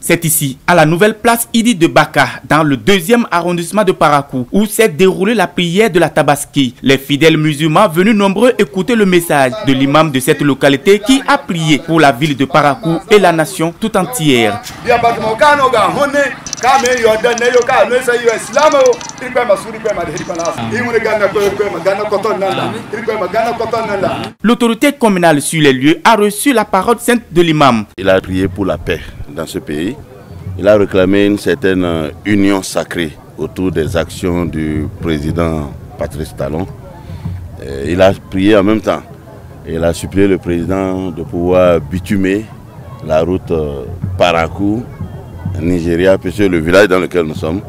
C'est ici, à la nouvelle place Idi de Baka, dans le deuxième arrondissement de Parakou, où s'est déroulée la prière de la Tabaski. Les fidèles musulmans venus nombreux écouter le message de l'imam de cette localité qui a prié pour la ville de Parakou et la nation tout entière. L'autorité communale sur les lieux a reçu la parole sainte de l'imam. Il a prié pour la paix dans ce pays. Il a réclamé une certaine union sacrée autour des actions du président Patrice Talon. Il a prié en même temps. Il a supplié le président de pouvoir bitumer la route euh, Parakou, Nigeria, puisque le village dans lequel nous sommes,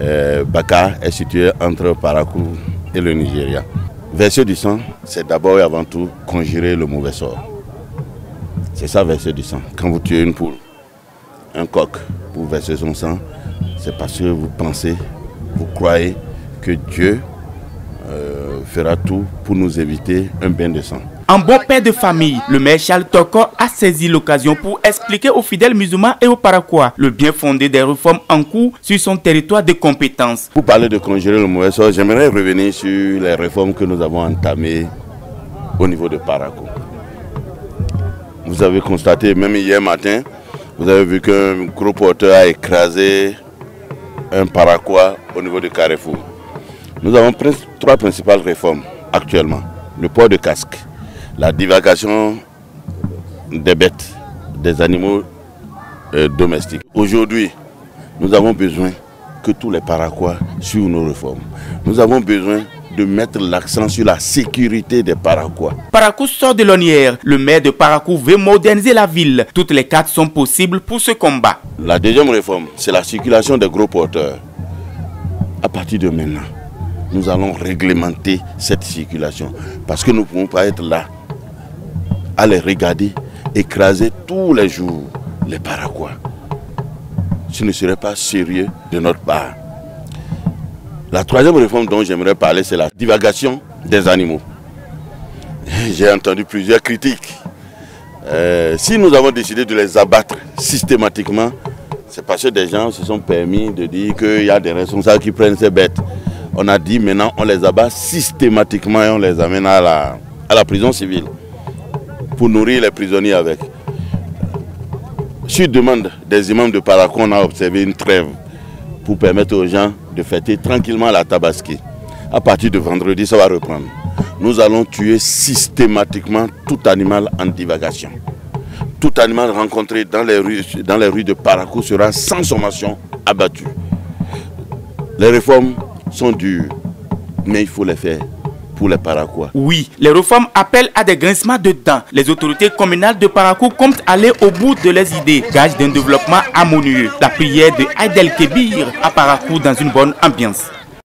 euh, Baka, est situé entre Parakou et le Nigeria. Verser du sang, c'est d'abord et avant tout conjurer le mauvais sort. C'est ça verser du sang. Quand vous tuez une poule, un coq, pour verser son sang, c'est parce que vous pensez, vous croyez que Dieu euh, fera tout pour nous éviter un bain de sang. En bon père de famille, le maire Charles Toko a saisi l'occasion pour expliquer aux fidèles musulmans et aux paraquois le bien fondé des réformes en cours sur son territoire de compétences. Pour parler de conjurer le mauvais sort, j'aimerais revenir sur les réformes que nous avons entamées au niveau de Parakou. Vous avez constaté, même hier matin, vous avez vu qu'un gros porteur a écrasé un paraquois au niveau de Carrefour. Nous avons trois principales réformes actuellement. Le port de casque, la divagation des bêtes, des animaux euh, domestiques. Aujourd'hui, nous avons besoin que tous les Paraquois suivent nos réformes. Nous avons besoin de mettre l'accent sur la sécurité des Paraquois. Parakou sort de l'onière. Le maire de Parakou veut moderniser la ville. Toutes les cartes sont possibles pour ce combat. La deuxième réforme, c'est la circulation des gros porteurs. À partir de maintenant, nous allons réglementer cette circulation parce que nous ne pouvons pas être là à les regarder écraser tous les jours les Paraguas. Ce ne serait pas sérieux de notre part. La troisième réforme dont j'aimerais parler, c'est la divagation des animaux. J'ai entendu plusieurs critiques. Euh, si nous avons décidé de les abattre systématiquement, c'est parce que des gens se sont permis de dire qu'il y a des responsables qui prennent ces bêtes. On a dit maintenant on les abat systématiquement et on les amène à la, prison civile pour nourrir les prisonniers avec. Sur demande des imams de Parakou, on a observé une trêve pour permettre aux gens de fêter tranquillement la Tabaski. À partir de vendredi, ça va reprendre. Nous allons tuer systématiquement tout animal en divagation. Tout animal rencontré dans les rues, de Parakou sera sans sommation abattu. Les réformes sont dures, mais il faut les faire Oui, les réformes appellent à des grincements de dents. Les autorités communales de Parakou comptent aller au bout de leurs idées, gage d'un développement harmonieux. La prière de Aïdel Kebir à Parakou dans une bonne ambiance.